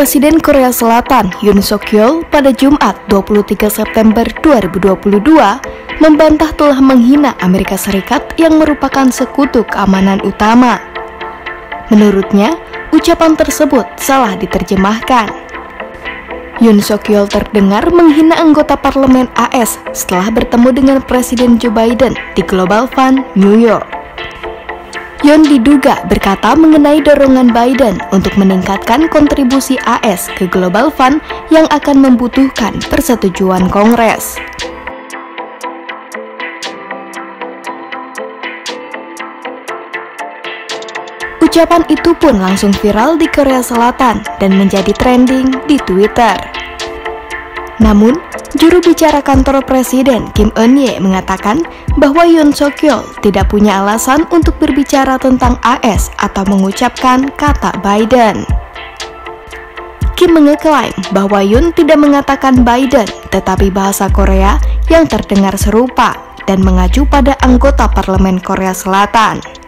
Presiden Korea Selatan Yoon Suk Yeol pada Jumat 23 September 2022 membantah telah menghina Amerika Serikat yang merupakan sekutu keamanan utama. Menurutnya, ucapan tersebut salah diterjemahkan. Yoon Suk Yeol terdengar menghina anggota parlemen AS setelah bertemu dengan Presiden Joe Biden di Global Fund, New York. Yon diduga berkata mengenai dorongan Biden untuk meningkatkan kontribusi AS ke Global Fund yang akan membutuhkan persetujuan Kongres. Ucapan itu pun langsung viral di Korea Selatan dan menjadi trending di Twitter. Namun, Juru bicara kantor Presiden Kim Eun-ye mengatakan bahwa Yoon Suk Yeol tidak punya alasan untuk berbicara tentang AS atau mengucapkan kata Biden. Kim mengeklaim bahwa Yoon tidak mengatakan Biden, tetapi bahasa Korea yang terdengar serupa dan mengacu pada anggota parlemen Korea Selatan.